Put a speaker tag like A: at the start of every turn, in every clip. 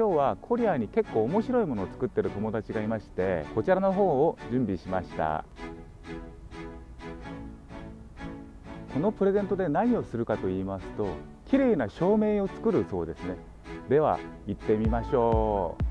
A: 今日はコリアに結構面白いものを作ってる友達がいましてこちらの方を準備しました。このプレゼントで何をするかと言いますと綺麗な照明を作るそうですね。では行ってみましょう。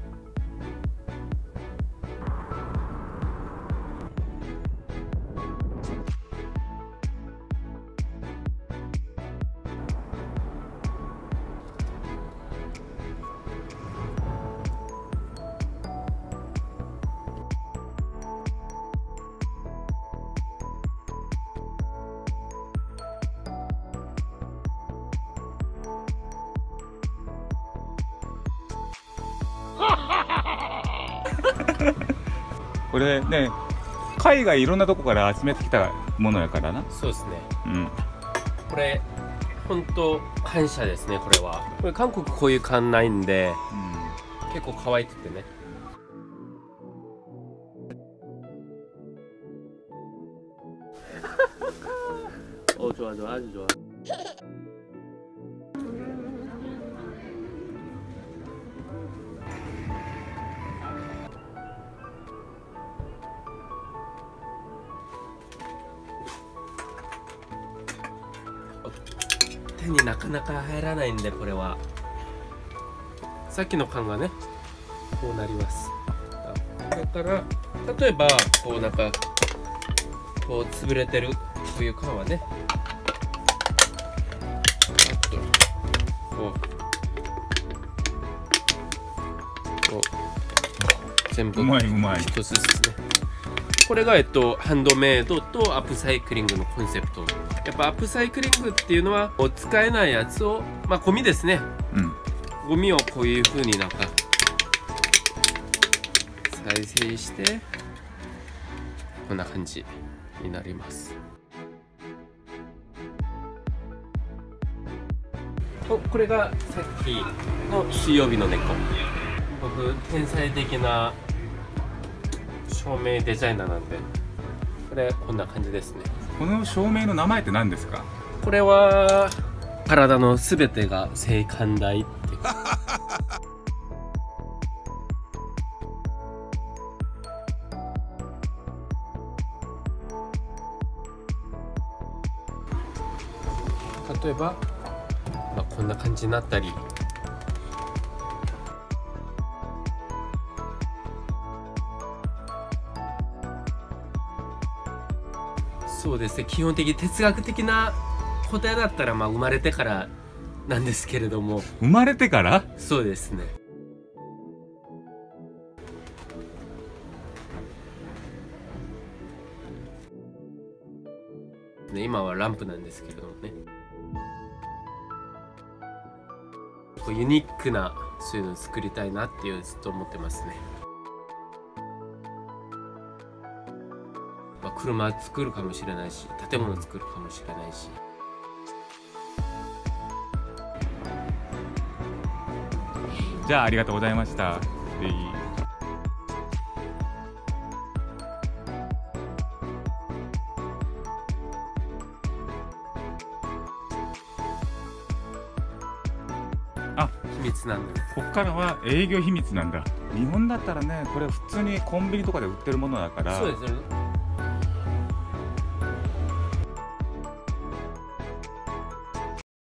A: これね海外いろんなとこから集めてきたものやからな
B: そうですね
A: うん
B: これ本当感謝ですねこれはこれ韓国こういう缶ないんで結構可愛くてね 어 좋아 좋아 아주 좋아 になかなか入らないんでこれは。さっきの缶がねこうなります。だから例えばこうなんかこう潰れてるこういう缶はねこうこう全部一つずつね。これが、えっと、ハンドメイドとアップサイクリングのコンセプトやっぱアップサイクリングっていうのは使えないやつをまあゴミですね。
A: うん。
B: ゴミをこういう風になんか再生してこんな感じになります。おこれがさっきの水曜日の猫。僕天才的な照明デザイナーなんでこれこんな感じですね。
A: この照明の名前って何ですか？
B: これは体のすべてが青函台って。例えば、まあ、こんな感じになったりそうですね。基本的哲学的な答えだったらまあ生まれてからなんですけれども。
A: 生まれてから？
B: そうですね。ね今はランプなんですけれどもね。こうユニークなそういうのを作りたいなっていうずっと思ってますね、まあ、車作るかもしれないし建物作るかもしれないし。
A: じゃあありがとうございました。あ。
B: 秘密なんで
A: こっからは営業秘密なんだ。日本だったらねこれ普通にコンビニとかで売ってるものだから。
B: そうですね